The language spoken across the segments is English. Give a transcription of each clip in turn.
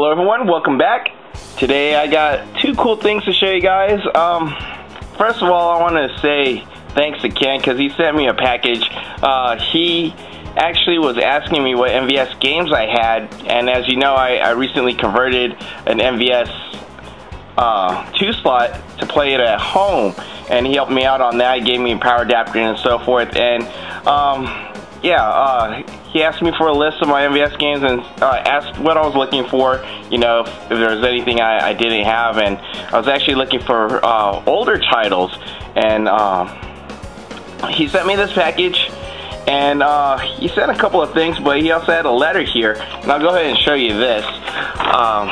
Hello everyone, welcome back. Today I got two cool things to show you guys. Um, first of all, I want to say thanks to Ken because he sent me a package. Uh, he actually was asking me what MVS games I had, and as you know, I, I recently converted an MVS uh, two slot to play it at home, and he helped me out on that. He gave me a power adapter and so forth, and um, yeah, uh, he asked me for a list of my MVS games and uh, asked what I was looking for, you know, if, if there was anything I, I, didn't have, and I was actually looking for uh, older titles, and uh, he sent me this package, and uh, he sent a couple of things, but he also had a letter here, and I'll go ahead and show you this. Um,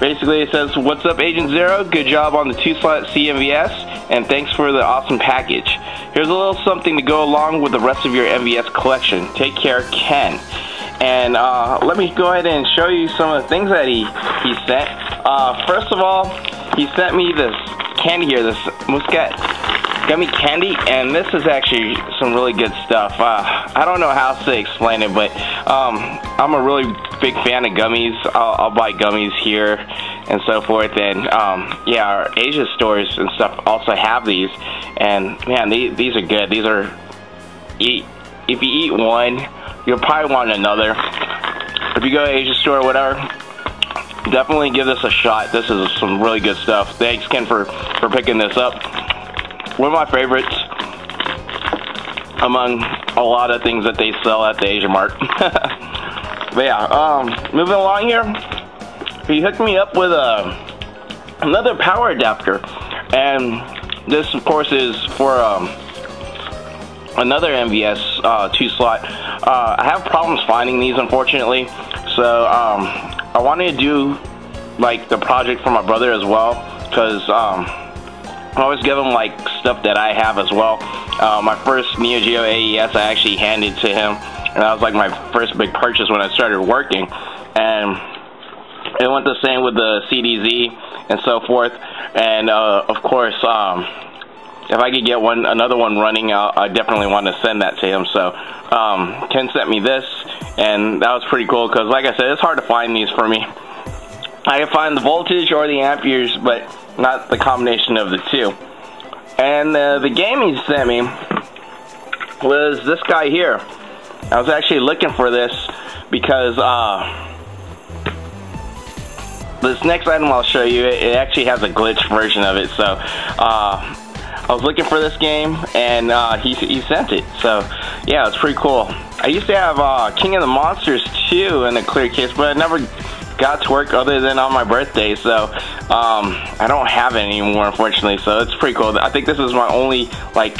basically, it says, What's up, Agent Zero? Good job on the two-slot CMVS, and thanks for the awesome package. Here's a little something to go along with the rest of your MVS collection. Take care, Ken. And uh, let me go ahead and show you some of the things that he, he sent. Uh, first of all, he sent me this candy here, this Muscat gummy candy, and this is actually some really good stuff. Uh, I don't know how to explain it, but um, I'm a really big fan of gummies. I'll, I'll buy gummies here and so forth. And um, yeah, our Asia stores and stuff also have these. And man, these, these are good. These are eat. If you eat one, you'll probably want another. If you go to Asia store or whatever, definitely give this a shot. This is some really good stuff. Thanks, Ken, for for picking this up. One of my favorites among a lot of things that they sell at the Asia Mart. but yeah, um, moving along here he hooked me up with a another power adapter, and this of course is for um, another MVS uh, two slot. Uh, I have problems finding these unfortunately, so um, I wanted to do like the project for my brother as well because um, I always give him like stuff that I have as well. Uh, my first Neo Geo AES I actually handed to him, and that was like my first big purchase when I started working, and it went the same with the CDZ and so forth. And uh, of course, um, if I could get one, another one running, uh, I definitely want to send that to him. So um, Ken sent me this, and that was pretty cool because, like I said, it's hard to find these for me. I can find the voltage or the amperes, but not the combination of the two. And uh, the game he sent me was this guy here. I was actually looking for this because uh, this next item I'll show you, it, actually has a glitch version of it. So uh, I was looking for this game, and uh, he, he sent it. So yeah, it's pretty cool. I used to have uh, King of the Monsters 2 in a clear case, but I never got to work other than on my birthday. So um, I don't have it anymore, unfortunately. So it's pretty cool. I think this is my only like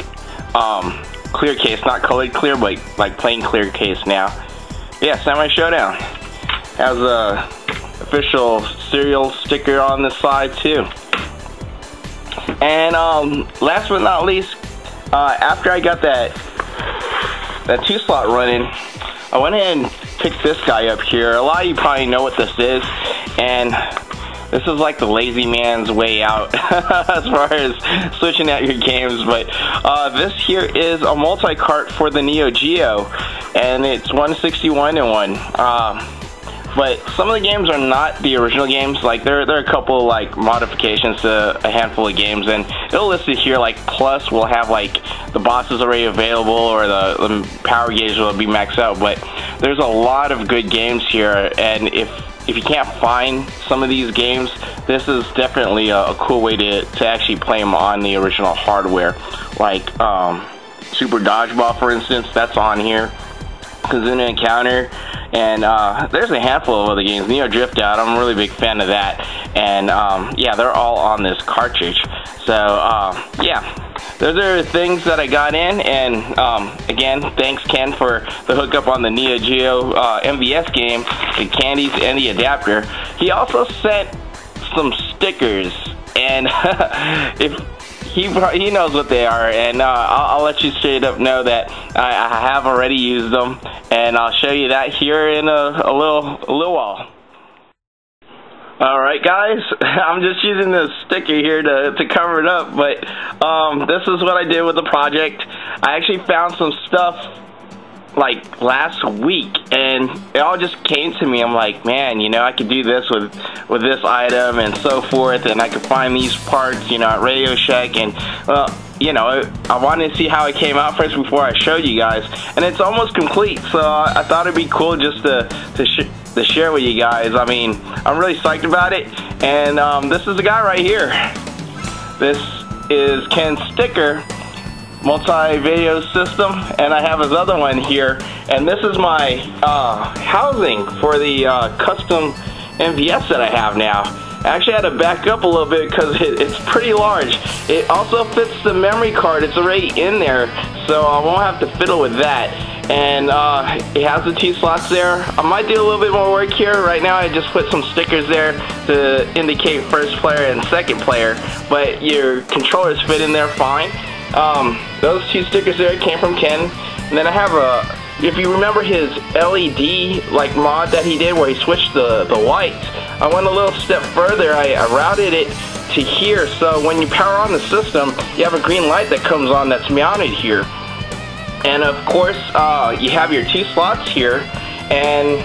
um, clear case, not colored clear, but like plain clear case now. Yeah, Samurai Shodown has a official serial sticker on the side too. And um, last but not least, uh, after I got that that two slot running, I went ahead and picked this guy up here. A lot of you probably know what this is, and this is like the lazy man's way out as far as switching out your games. But uh, this here is a multi-cart for the Neo Geo, and it's 161 in one. But some of the games are not the original games. Like there, there are a couple like modifications to a handful of games, and it'll list it here. Like plus, we'll have like the bosses already available, or the, the power gauge will be maxed out. But there's a lot of good games here, and if if you can't find some of these games, this is definitely a, a cool way to, to actually play them on the original hardware. Like um, Super Dodgeball, for instance, that's on here. Kizuna Encounter, and uh, there's a handful of other games. Neo Drift Out, I'm a really big fan of that. And um, yeah, they're all on this cartridge. So uh, yeah, those are things that I got in. And um, again, thanks Ken for the hookup on the Neo Geo uh, MVS game, the candies and the adapter. He also sent some stickers. And if he he knows what they are, and uh, I'll, I'll, let you straight up know that I, I, have already used them, and I'll show you that here in a, a little a little while. Alright guys, I'm just using this sticker here to, to cover it up, but um, this is what I did with the project. I actually found some stuff like last week and it all just came to me. I'm like, man, you know, I could do this with with this item and so forth and I could find these parts, you know, at Radio Shack and well, you know, I wanted to see how it came out first before I showed you guys and it's almost complete. So I thought it'd be cool just to to, sh to share with you guys. I mean, I'm really psyched about it and um, this is the guy right here. This is Ken Sticker multi-video system and I have his other one here and this is my uh, housing for the uh, custom MVS that I have now. I actually had to back up a little bit because it, it's pretty large. It also fits the memory card. It's already in there so I won't have to fiddle with that. And uh, it has the two slots there. I might do a little bit more work here. Right now I just put some stickers there to indicate first player and second player. But your controllers fit in there fine. Um, those two stickers there came from Ken. And then I have a, if you remember his LED like mod that he did where he switched the, the lights, I went a little step further. I, I routed it to here so when you power on the system, you have a green light that comes on that's mounted here. And of course, uh, you have your two slots here. And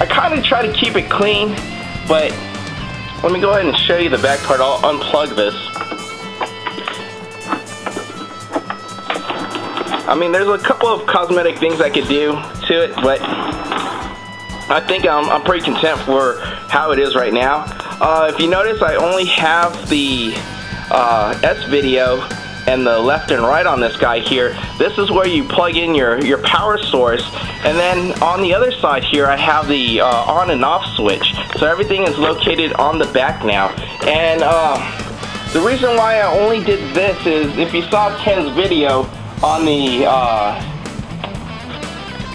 I kind of try to keep it clean, but let me go ahead and show you the back part. I'll unplug this. I mean, there's a couple of cosmetic things I could do to it, but I think I'm, I'm pretty content for how it is right now. Uh, if you notice, I only have the uh, S-video and the left and right on this guy here. This is where you plug in your, your power source. And then on the other side here, I have the uh, on and off switch. So everything is located on the back now. And uh, the reason why I only did this is if you saw Ken's video, on the uh,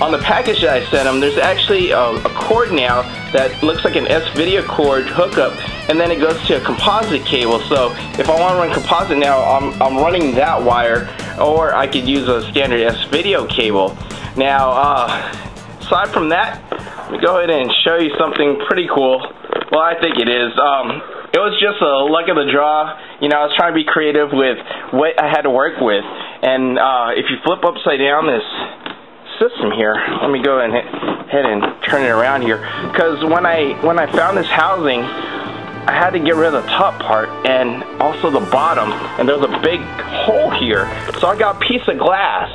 on the package that I sent him, there's actually a, a, cord now that looks like an S-video cord hookup, and then it goes to a composite cable. So if I want to run composite now, I'm, I'm running that wire, or I could use a standard S-video cable. Now, uh, aside from that, let me go ahead and show you something pretty cool. Well, I think it is. Um, it was just a luck of the draw. You know, I was trying to be creative with what I had to work with. And uh, if you flip upside down this system here, let me go ahead and turn it around here. Because when I when I found this housing, I had to get rid of the top part and also the bottom. And there's a big hole here, so I got a piece of glass.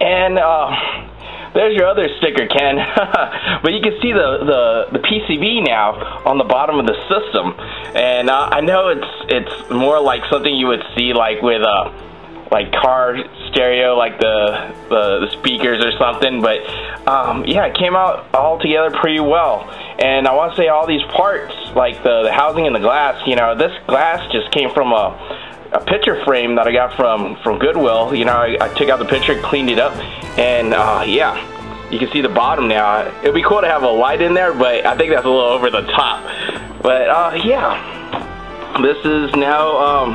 And uh, there's your other sticker, Ken. but you can see the, the, the PCB now on the bottom of the system. And uh, I know it's it's more like something you would see like with a uh, like car stereo, like the, the, the speakers or something. But um, yeah, it came out all together pretty well. And I want to say all these parts, like the, the housing and the glass, you know, this glass just came from a a picture frame that I got from from Goodwill. You know, I, I took out the picture, cleaned it up, and uh, yeah, you can see the bottom now. It'd be cool to have a light in there, but I think that's a little over the top. But uh, yeah, this is now, um,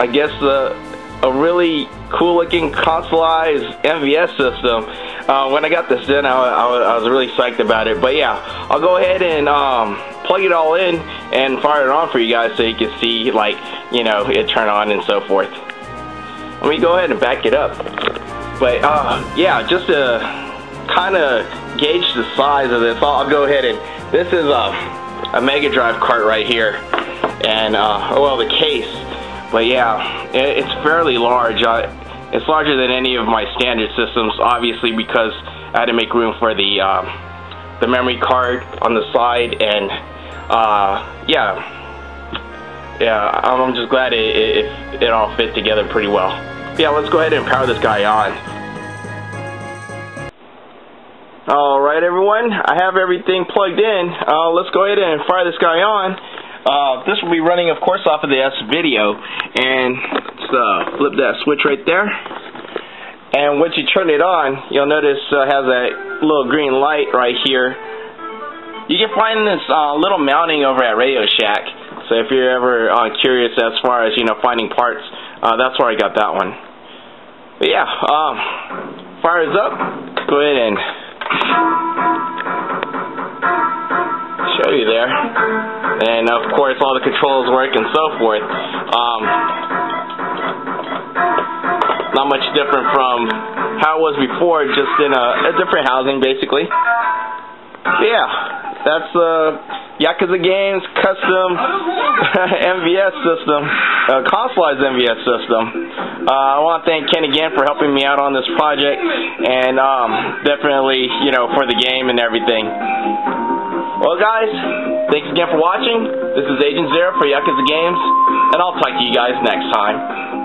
I guess, the a really cool looking consolized MVS system. Uh, when I got this in, I, I, I, was really psyched about it. But yeah, I'll go ahead and um, plug it all in and fire it on for you guys so you can see, like, you know, it turn on and so forth. Let me go ahead and back it up. But uh, yeah, just to kind of gauge the size of this, I'll, go ahead and this is a, a Mega Drive cart right here. And, uh, well, the case but yeah, it's fairly large. it's larger than any of my standard systems, obviously because I had to make room for the um, the memory card on the side, and uh, yeah, yeah, I'm just glad it, it, it all fit together pretty well. Yeah, let's go ahead and power this guy on. Alright everyone, I have everything plugged in. Uh, let's go ahead and fire this guy on. Uh, this will be running, of course, off of the S-Video, and let's uh, flip that switch right there. And once you turn it on, you'll notice uh, it has a little green light right here. You can find this uh, little mounting over at Radio Shack. So if you're ever uh, curious as far as you know finding parts, uh, that's where I got that one. But yeah, um, fires up. Go ahead and show you there. And of course all the controls work and so forth. Um, not much different from how it was before, just in a, a different housing, basically. Yeah, that's uh, Yakuza Games custom MVS system, uh, consolized MVS system. Uh, I want to thank Ken again for helping me out on this project, and um, definitely, you know, for the game and everything. Well, guys, thanks again for watching. This is Agent Zero for Yakuza Games, and I'll talk to you guys next time.